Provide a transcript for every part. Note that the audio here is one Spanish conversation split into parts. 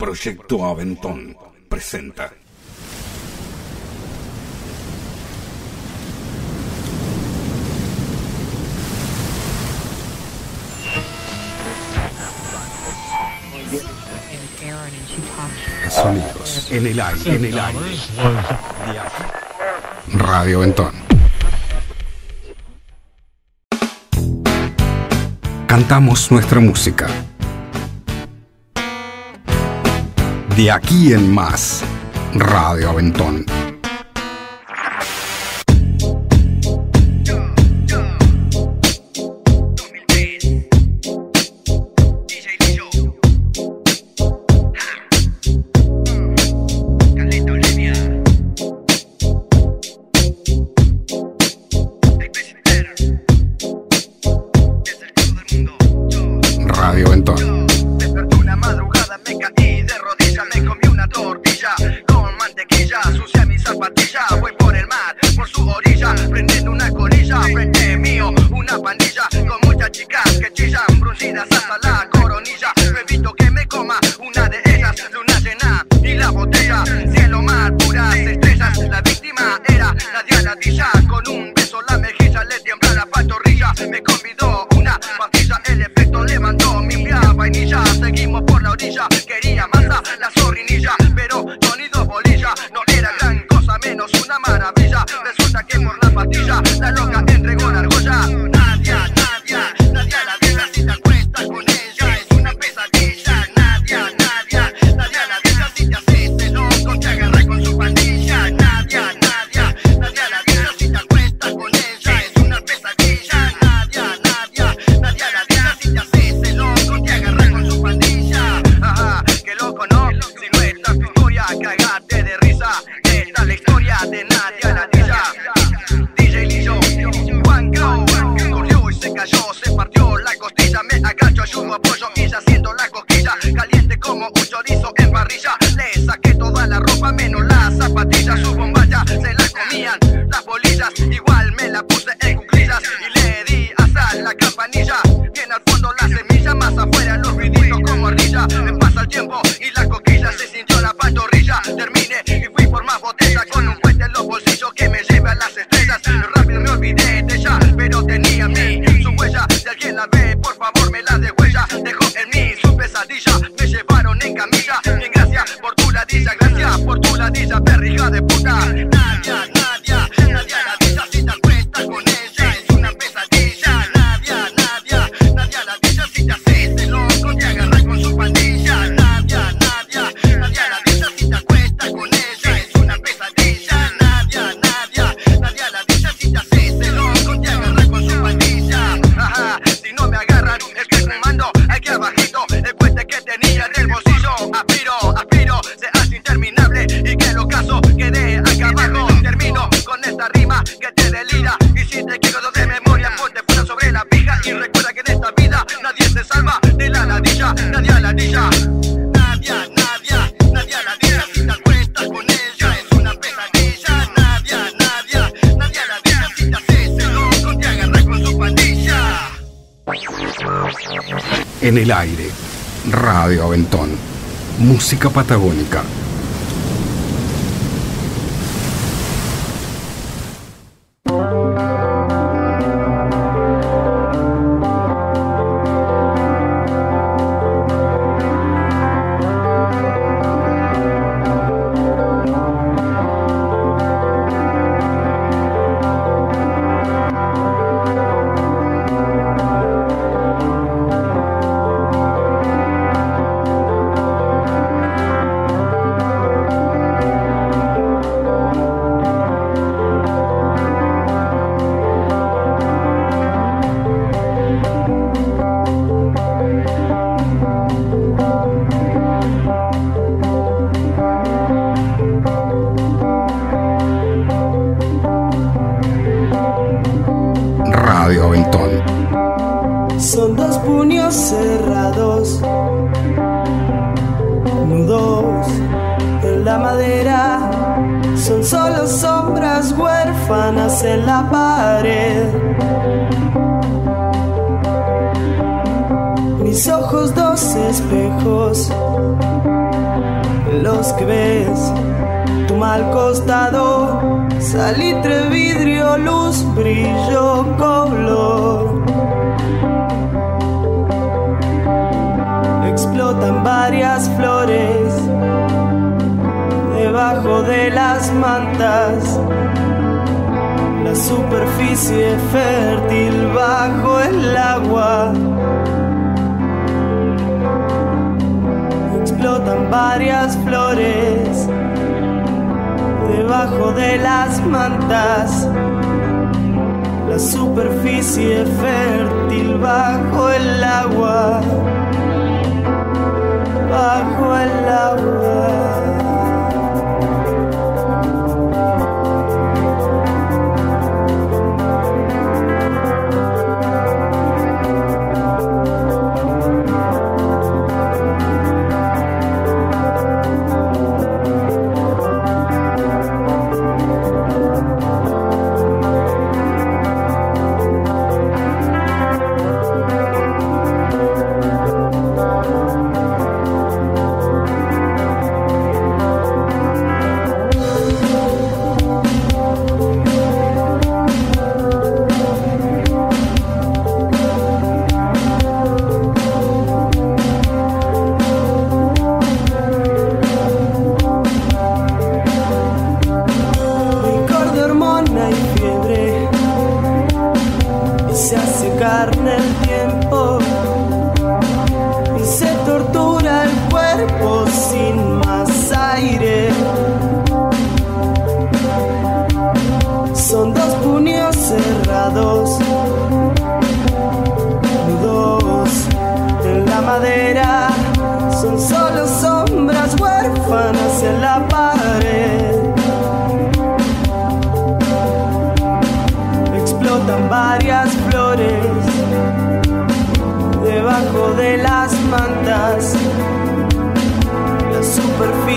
Proyecto Aventón presenta. Sonidos en el aire, en el aire. Radio Aventón. Cantamos nuestra música de aquí en más, Radio Aventón. más. te quiero lo de memoria, ponte fuera sobre la pija. Y recuerda que en esta vida nadie se salva de la ladilla, nadie a la ladilla, nadie, nadie, nadie a la ladilla, si te acuestas con ella es una pesadilla, nadie, nadie, nadie a la ladilla, si te haces el loco te agarra con su pandilla. En el aire, Radio Aventón, música patagónica. Mal costado, salitre, vidrio, luz, brillo, color. Explotan varias flores debajo de las mantas la superficie fértil bajo el agua. Explotan varias flores debajo de las mantas. La superficie fértil bajo el agua. Bajo el agua. what's in my sight.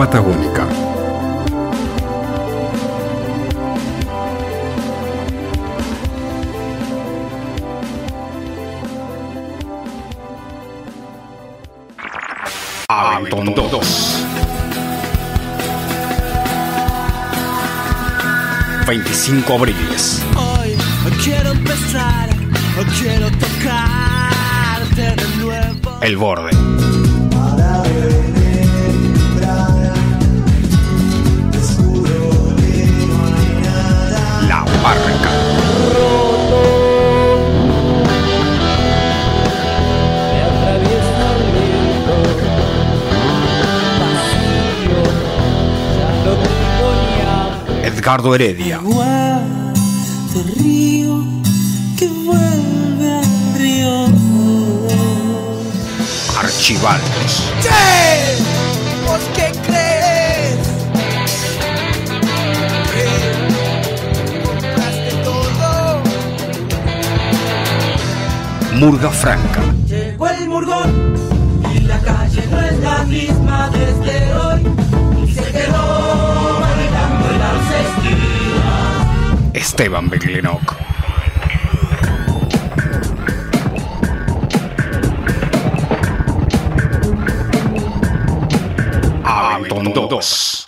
patagónica. Aventón 2. 25 abriles. Hoy quiero empezar, quiero tocarte de nuevo. El borde. Edgardo Heredia. Che, ¿vos qué crees? Murga Franca. Llegó el murgón y la calle no es la misma desde hoy. Esteban Beglenoc. Aventon 2.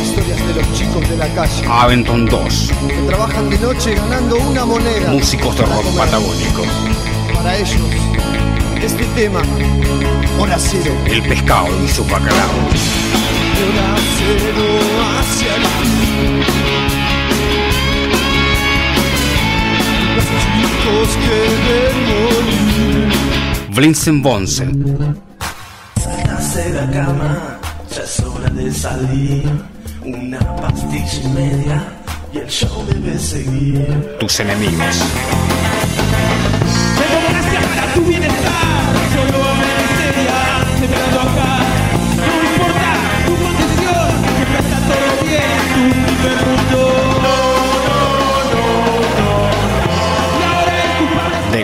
Historias de los chicos de la calle Aventon 2. que trabajan de noche ganando una moneda. Músicos de rock patagónico. Para ellos, este tema, Hora Cero. El pescado y su bacalao. Hora Cero Vincent Bonsen. Saltarse de la cama, ya es hora de salir. Una pastilla y media y el show debe seguir. Tus enemigos. Tengo gracias para tu bienestar, solo me enseñas esperando acá. No importa tu condición, siempre está todo bien, tu primer mundo.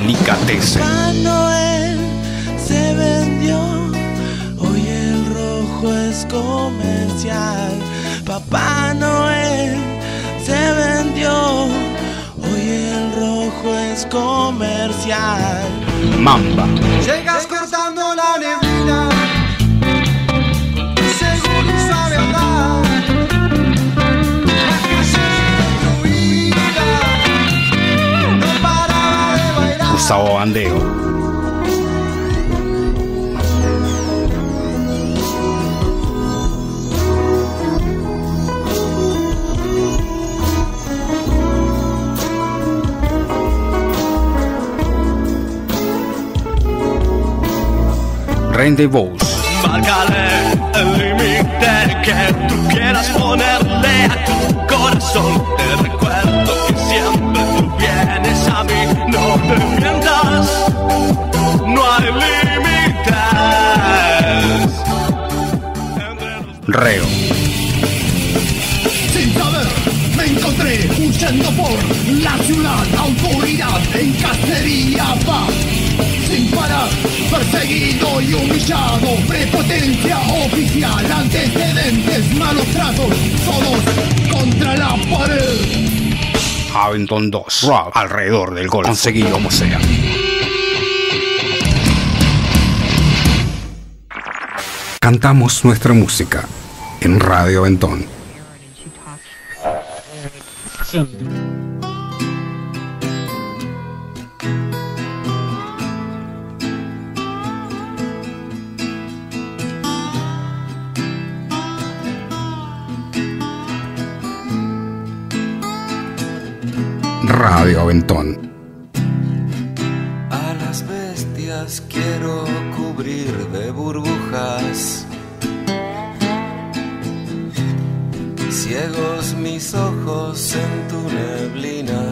Y Papá Noel se vendió, hoy el rojo es comercial. Mamba. Llegas cortando la neblina. Seguro sabe hablar. Gustavo Bandeo. Bowes. Márcale el límite que tú quieras ponerle a tu corazón. Te recuerdo que siempre tú vienes a mí. No te mientas, no hay límites. Reo. Sin saber, me encontré huyendo por la ciudad, autoridad en cacería va. Perseguido y humillado, prepotencia oficial, antecedentes, malos tratos, todos contra la pared. Aventon 2. Rock. Alrededor del gol. Conseguido como sea. Cantamos nuestra música en Radio Aventón. Radio Aventón. A las bestias quiero cubrir de burbujas. Ciegos mis ojos en tu neblina.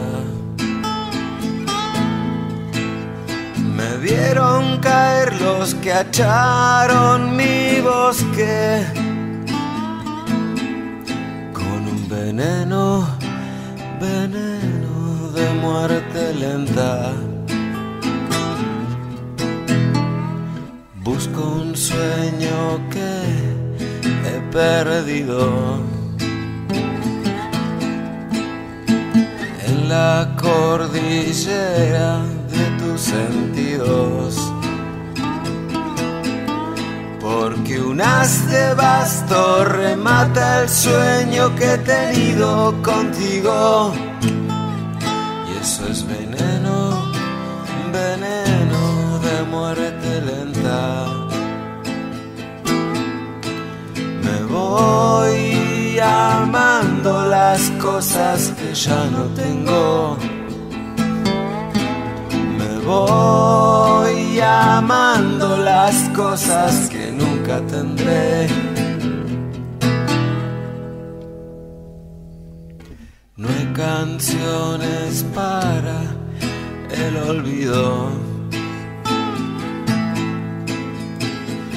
Me vieron caer los que acharon mi bosque con un veneno, veneno de muerte lenta. Busco un sueño que he perdido. En la cordillera de tus sentidos. Porque un haz de basto remata el sueño que he tenido contigo. Es veneno, veneno de muerte lenta. Me voy amando las cosas que ya no tengo. Me voy amando las cosas que nunca tendré. Canciones para el olvido.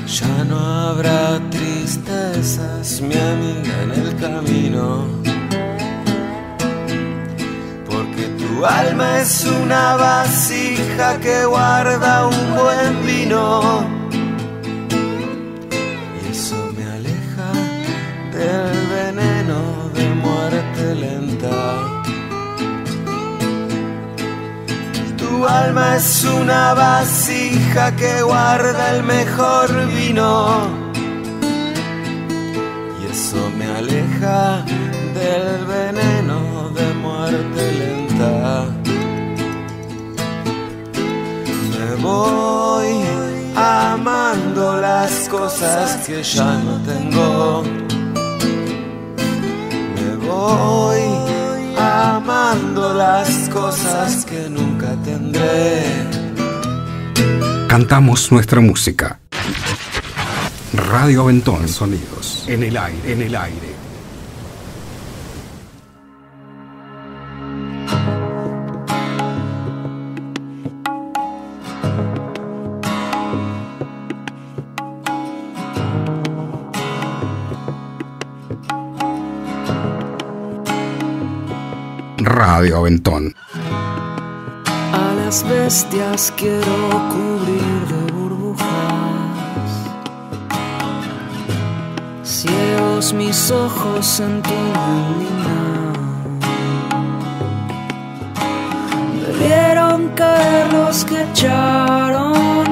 Ya no habrá tristezas, mi amiga, en el camino. Porque tu alma es una vasija que guarda un buen vino. Tu alma es una vasija que guarda el mejor vino. Y eso me aleja del veneno de muerte lenta. Me voy amando las cosas que ya no tengo. Me voy amando las cosas que nunca tendré. Cantamos nuestra música. Radio Aventón Sonidos. En el aire, en el aire. Radio Aventón. A las bestias quiero cubrir de burbujas. Ciegos mis ojos en tu neblina. Debieron caer los que echaron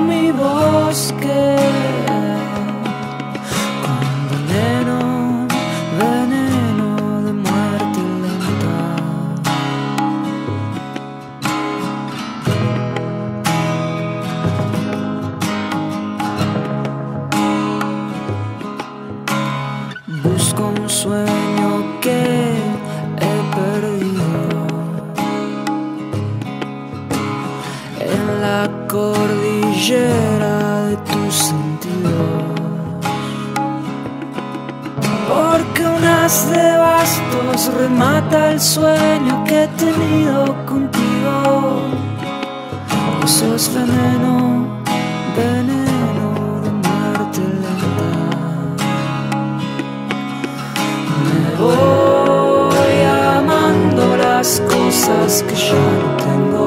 las cosas que ya no tengo.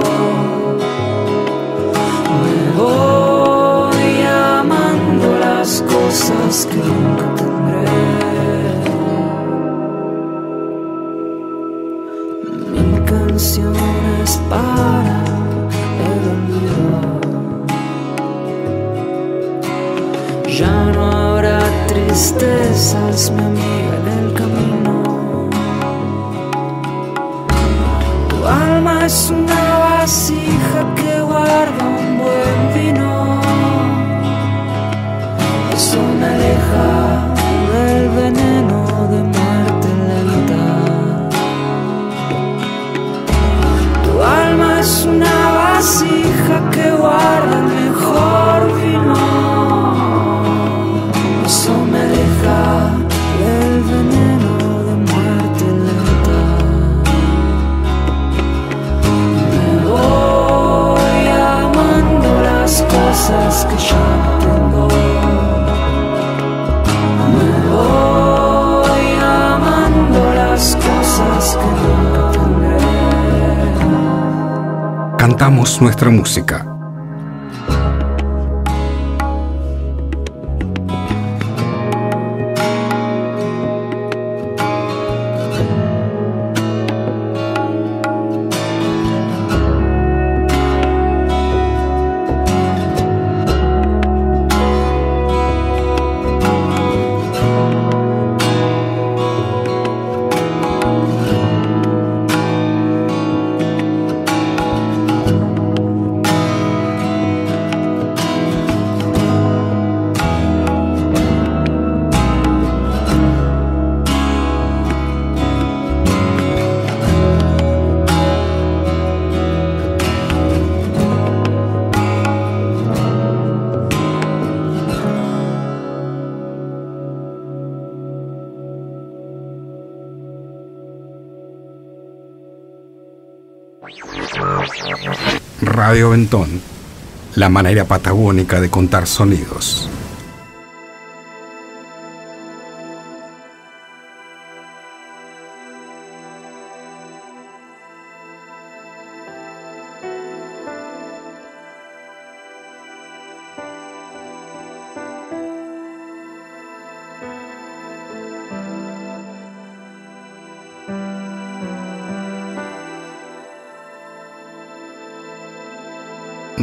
Me voy amando las cosas que nunca alma es Cantamos nuestra música. La manera patagónica de contar sonidos.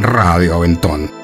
Radio Aventón.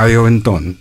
Radio Ventón.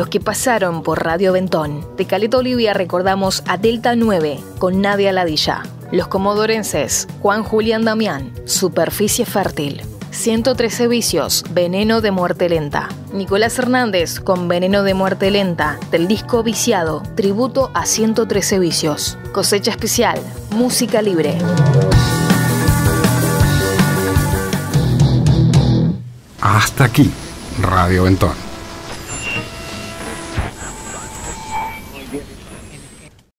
Los que pasaron por Radio Ventón. De Caleta Olivia recordamos a Delta 9 con Nadia Ladilla. Los comodorenses, Juan Julián Damián, Superficie Fértil. 113 vicios, Veneno de Muerte Lenta. Nicolás Hernández con Veneno de Muerte Lenta, del disco Viciado, tributo a 113 vicios. Cosecha especial, música libre. Hasta aquí, Radio Ventón.